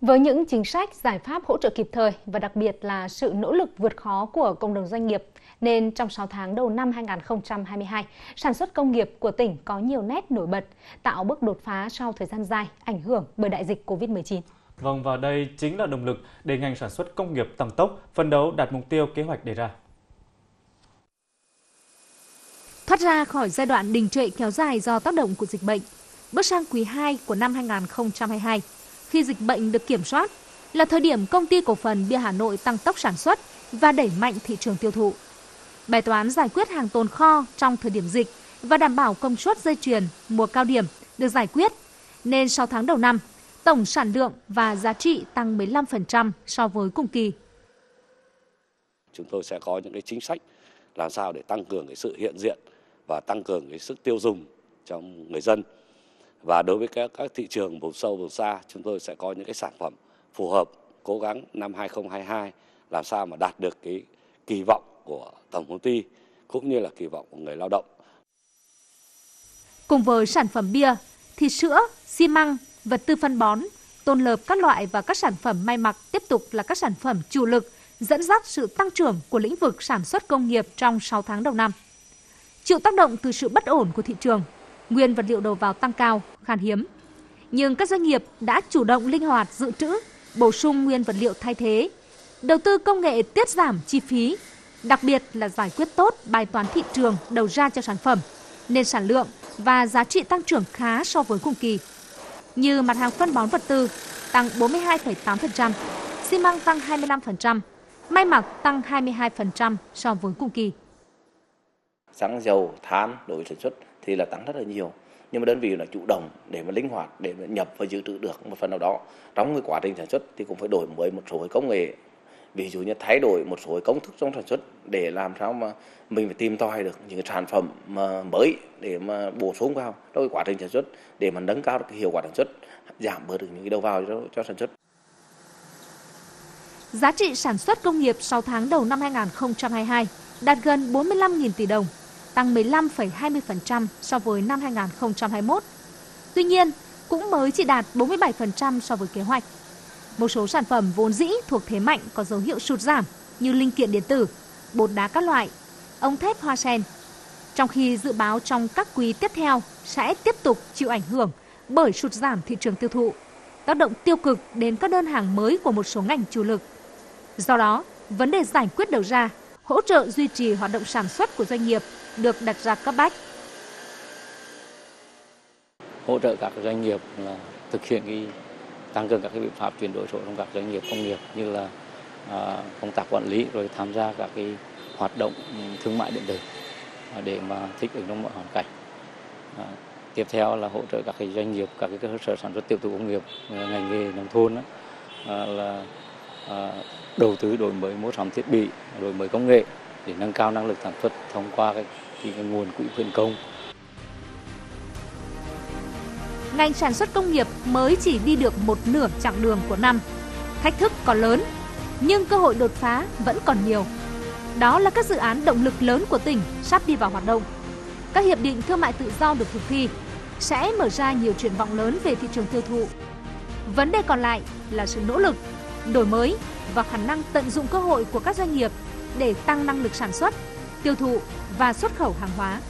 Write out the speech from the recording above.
Với những chính sách, giải pháp hỗ trợ kịp thời và đặc biệt là sự nỗ lực vượt khó của cộng đồng doanh nghiệp, nên trong 6 tháng đầu năm 2022, sản xuất công nghiệp của tỉnh có nhiều nét nổi bật, tạo bước đột phá sau thời gian dài ảnh hưởng bởi đại dịch COVID-19. Vâng, và đây chính là động lực để ngành sản xuất công nghiệp tăng tốc, phấn đấu đạt mục tiêu kế hoạch đề ra. Thoát ra khỏi giai đoạn đình trệ kéo dài do tác động của dịch bệnh, bước sang quý 2 của năm 2022, khi dịch bệnh được kiểm soát, là thời điểm công ty cổ phần bia Hà Nội tăng tốc sản xuất và đẩy mạnh thị trường tiêu thụ. Bài toán giải quyết hàng tồn kho trong thời điểm dịch và đảm bảo công suất dây chuyền mùa cao điểm được giải quyết, nên 6 tháng đầu năm, tổng sản lượng và giá trị tăng 15% so với cùng kỳ. Chúng tôi sẽ có những cái chính sách làm sao để tăng cường cái sự hiện diện và tăng cường cái sức tiêu dùng trong người dân. Và đối với các, các thị trường vùng sâu vùng xa, chúng tôi sẽ có những cái sản phẩm phù hợp, cố gắng năm 2022 làm sao mà đạt được cái kỳ vọng của tổng công ty cũng như là kỳ vọng của người lao động. Cùng với sản phẩm bia, thịt sữa, xi măng, vật tư phân bón, tôn lợp các loại và các sản phẩm may mặc tiếp tục là các sản phẩm chủ lực dẫn dắt sự tăng trưởng của lĩnh vực sản xuất công nghiệp trong 6 tháng đầu năm. Chịu tác động từ sự bất ổn của thị trường, nguyên vật liệu đầu vào tăng cao, khan hiếm. Nhưng các doanh nghiệp đã chủ động linh hoạt dự trữ, bổ sung nguyên vật liệu thay thế, đầu tư công nghệ tiết giảm chi phí, đặc biệt là giải quyết tốt bài toán thị trường đầu ra cho sản phẩm, nên sản lượng và giá trị tăng trưởng khá so với cùng kỳ. Như mặt hàng phân bón vật tư tăng 42,8%, xi măng tăng 25%, may mặc tăng 22% so với cùng kỳ. Xăng dầu, than đối sản xuất thì là tăng rất là nhiều. Nhưng mà đơn vị là chủ động để mà linh hoạt để mà nhập và dự trữ được một phần nào đó. Trong cái quá trình sản xuất thì cũng phải đổi mới một số cái công nghệ. Ví dụ như thay đổi một số công thức trong sản xuất để làm sao mà mình phải tìm tòi được những cái sản phẩm mà mới để mà bổ sung vào trong cái quá trình sản xuất để mà nâng cao được cái hiệu quả sản xuất giảm bớt được những cái đầu vào cho, cho sản xuất. Giá trị sản xuất công nghiệp 6 tháng đầu năm 2022 đạt gần 45.000 tỷ đồng, tăng 15,20% so với năm 2021. Tuy nhiên, cũng mới chỉ đạt 47% so với kế hoạch. Một số sản phẩm vốn dĩ thuộc thế mạnh có dấu hiệu sụt giảm như linh kiện điện tử, bột đá các loại, ống thép hoa sen. Trong khi dự báo trong các quý tiếp theo sẽ tiếp tục chịu ảnh hưởng bởi sụt giảm thị trường tiêu thụ, tác động tiêu cực đến các đơn hàng mới của một số ngành chủ lực. Do đó, vấn đề giải quyết đầu ra, hỗ trợ duy trì hoạt động sản xuất của doanh nghiệp được đặt ra cấp bách. Hỗ trợ các doanh nghiệp là thực hiện cái tăng cường các cái biện pháp chuyển đổi số trong các doanh nghiệp công nghiệp như là à, công tác quản lý rồi tham gia các cái hoạt động thương mại điện tử à, để mà thích ứng trong mọi hoàn cảnh. À, tiếp theo là hỗ trợ các cái doanh nghiệp, các cái cơ sở sản xuất tiểu thủ công nghiệp, à, ngành nghề nông thôn đó, à, là à, đầu tư đổi mới mua sắm thiết bị, đổi mới công nghệ để nâng cao năng lực sản xuất thông qua cái, cái, cái nguồn quỹ khuyến công ngành sản xuất công nghiệp mới chỉ đi được một nửa chặng đường của năm. Thách thức còn lớn, nhưng cơ hội đột phá vẫn còn nhiều. Đó là các dự án động lực lớn của tỉnh sắp đi vào hoạt động. Các hiệp định thương mại tự do được thực thi sẽ mở ra nhiều triển vọng lớn về thị trường tiêu thụ. Vấn đề còn lại là sự nỗ lực, đổi mới và khả năng tận dụng cơ hội của các doanh nghiệp để tăng năng lực sản xuất, tiêu thụ và xuất khẩu hàng hóa.